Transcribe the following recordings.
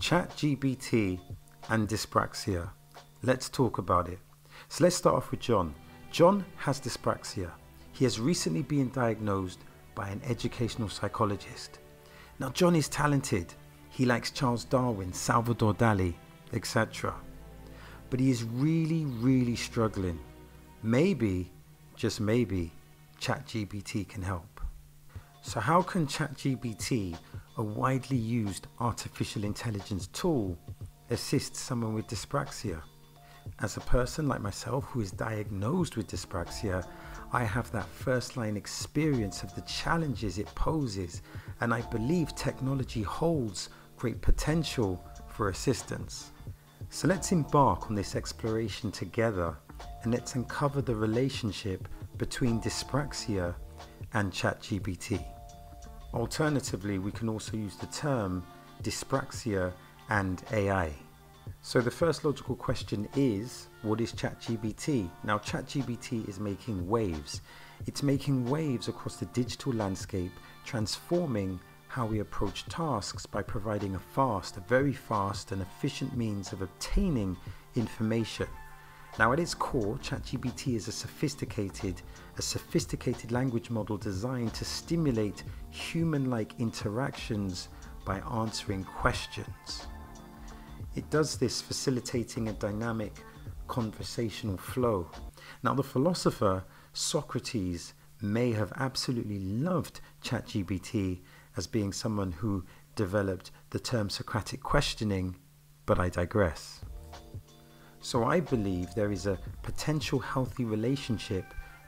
ChatGPT and dyspraxia. Let's talk about it. So let's start off with John. John has dyspraxia. He has recently been diagnosed by an educational psychologist. Now, John is talented. He likes Charles Darwin, Salvador Dali, etc. But he is really, really struggling. Maybe, just maybe, ChatGPT can help. So, how can ChatGPT, a widely used artificial intelligence tool, assists someone with dyspraxia? As a person like myself who is diagnosed with dyspraxia, I have that first line experience of the challenges it poses, and I believe technology holds great potential for assistance. So let's embark on this exploration together and let's uncover the relationship between dyspraxia and ChatGPT. Alternatively, we can also use the term dyspraxia and AI. So the first logical question is, what is ChatGPT? Now ChatGPT is making waves. It's making waves across the digital landscape, transforming how we approach tasks by providing a fast, a very fast and efficient means of obtaining information. Now at its core, ChatGPT is a sophisticated, a sophisticated language model designed to stimulate human-like interactions by answering questions. It does this facilitating a dynamic conversational flow. Now the philosopher Socrates may have absolutely loved ChatGPT as being someone who developed the term Socratic questioning, but I digress. So I believe there is a potential healthy relationship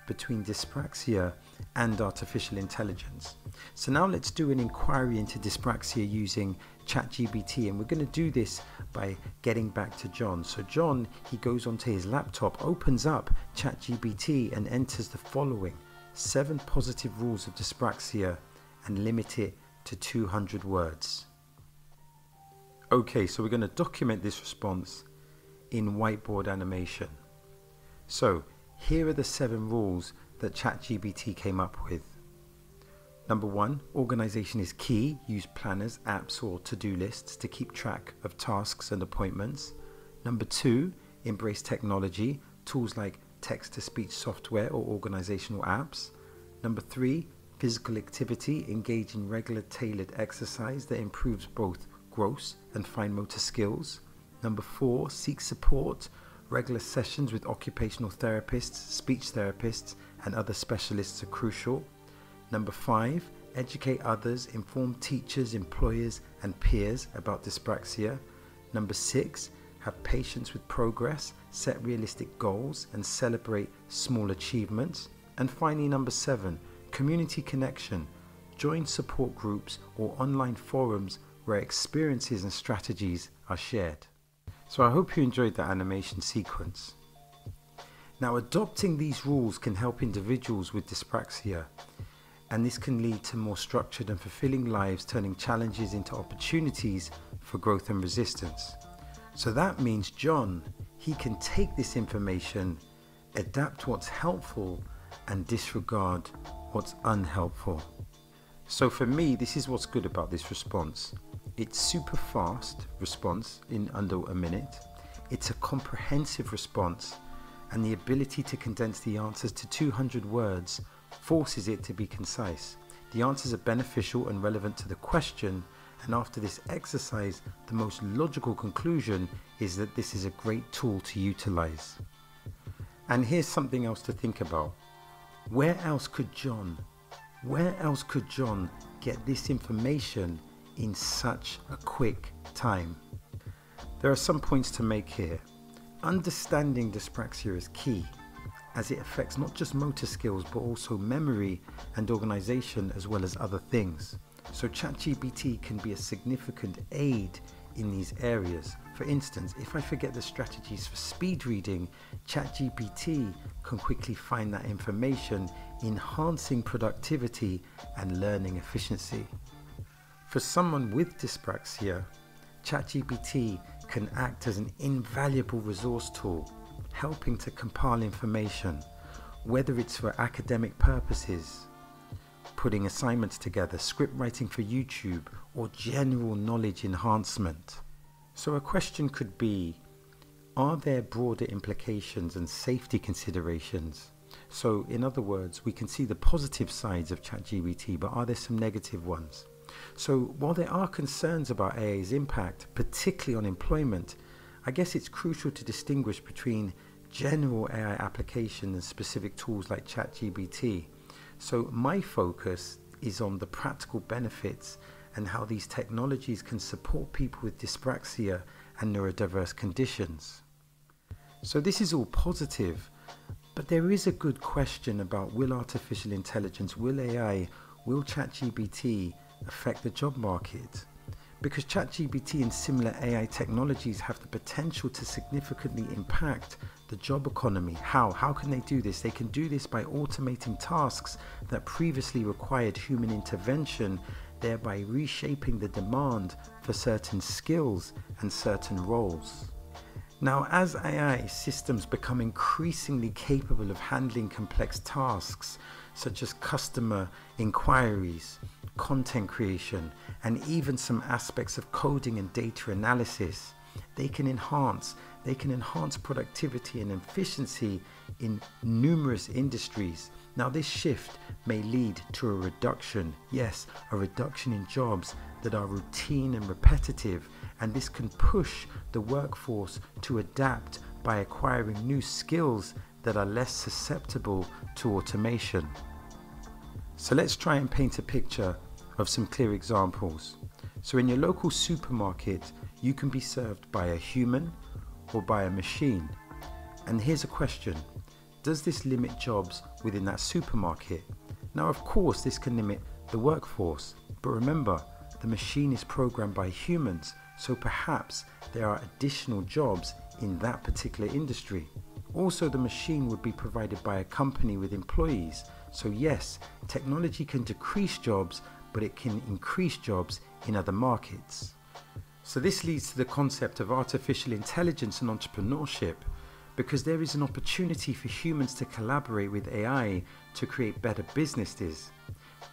between dyspraxia and artificial intelligence. So now let's do an inquiry into dyspraxia using ChatGPT and we're going to do this by getting back to John. So John, he goes onto his laptop, opens up ChatGPT and enters the following seven positive rules of dyspraxia and limit it to 200 words. Okay, so we're going to document this response in whiteboard animation. So here are the seven rules that ChatGPT came up with. Number one, organization is key. Use planners, apps, or to do lists to keep track of tasks and appointments. Number two, embrace technology, tools like text to speech software or organizational apps. Number three, physical activity, engage in regular tailored exercise that improves both gross and fine motor skills. Number four, seek support. Regular sessions with occupational therapists, speech therapists, and other specialists are crucial. Number five, educate others, inform teachers, employers, and peers about dyspraxia. Number six, have patience with progress, set realistic goals, and celebrate small achievements. And finally, number seven, community connection, join support groups or online forums where experiences and strategies are shared. So I hope you enjoyed that animation sequence. Now adopting these rules can help individuals with dyspraxia and this can lead to more structured and fulfilling lives turning challenges into opportunities for growth and resistance. So that means John, he can take this information, adapt what's helpful and disregard what's unhelpful. So for me, this is what's good about this response. It's super fast response in under a minute. It's a comprehensive response and the ability to condense the answers to 200 words forces it to be concise. The answers are beneficial and relevant to the question and after this exercise, the most logical conclusion is that this is a great tool to utilize. And here's something else to think about. Where else could John, where else could John get this information in such a quick time? There are some points to make here. Understanding dyspraxia is key as it affects not just motor skills but also memory and organization as well as other things. So ChatGPT can be a significant aid in these areas. For instance, if I forget the strategies for speed reading, ChatGPT can quickly find that information, enhancing productivity and learning efficiency. For someone with dyspraxia, ChatGPT can act as an invaluable resource tool, helping to compile information, whether it's for academic purposes, putting assignments together, script writing for YouTube, or general knowledge enhancement. So a question could be, are there broader implications and safety considerations? So in other words, we can see the positive sides of ChatGPT, but are there some negative ones? So while there are concerns about AI's impact, particularly on employment, I guess it's crucial to distinguish between general AI application and specific tools like ChatGPT. So my focus is on the practical benefits and how these technologies can support people with dyspraxia and neurodiverse conditions. So this is all positive, but there is a good question about will artificial intelligence, will AI, will ChatGPT affect the job market? Because ChatGPT and similar AI technologies have the potential to significantly impact the job economy. How? How can they do this? They can do this by automating tasks that previously required human intervention, thereby reshaping the demand for certain skills and certain roles. Now, as AI systems become increasingly capable of handling complex tasks such as customer inquiries, content creation, and even some aspects of coding and data analysis. They can enhance they can enhance productivity and efficiency in numerous industries. Now this shift may lead to a reduction, yes, a reduction in jobs that are routine and repetitive, and this can push the workforce to adapt by acquiring new skills that are less susceptible to automation. So let's try and paint a picture of some clear examples. So in your local supermarket, you can be served by a human or by a machine. And here's a question. Does this limit jobs within that supermarket? Now, of course, this can limit the workforce, but remember, the machine is programmed by humans, so perhaps there are additional jobs in that particular industry. Also, the machine would be provided by a company with employees, so, yes, technology can decrease jobs, but it can increase jobs in other markets. So, this leads to the concept of artificial intelligence and entrepreneurship because there is an opportunity for humans to collaborate with AI to create better businesses.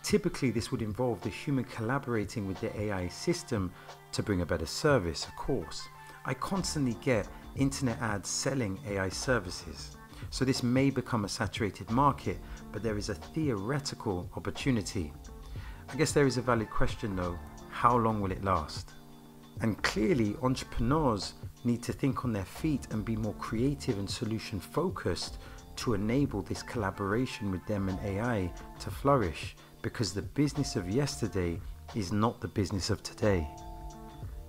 Typically, this would involve the human collaborating with the AI system to bring a better service, of course. I constantly get internet ads selling AI services. So this may become a saturated market, but there is a theoretical opportunity. I guess there is a valid question though how long will it last? And clearly, entrepreneurs need to think on their feet and be more creative and solution focused to enable this collaboration with them and AI to flourish because the business of yesterday is not the business of today.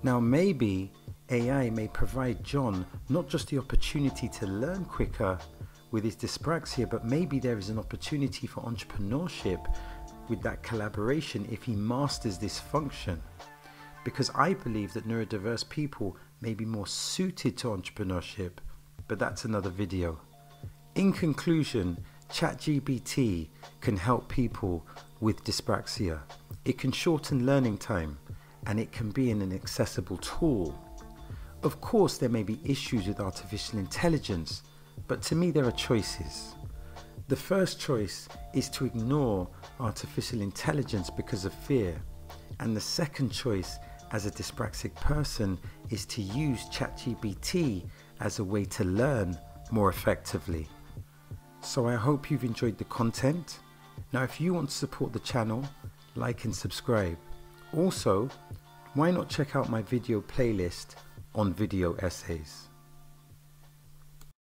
Now, maybe AI may provide John not just the opportunity to learn quicker with his dyspraxia, but maybe there is an opportunity for entrepreneurship with that collaboration if he masters this function. Because I believe that neurodiverse people may be more suited to entrepreneurship, but that's another video. In conclusion, ChatGPT can help people with dyspraxia. It can shorten learning time and it can be an accessible tool. Of course, there may be issues with artificial intelligence, but to me, there are choices. The first choice is to ignore artificial intelligence because of fear. And the second choice as a dyspraxic person is to use ChatGPT as a way to learn more effectively. So I hope you've enjoyed the content. Now, if you want to support the channel, like and subscribe. Also, why not check out my video playlist on video essays?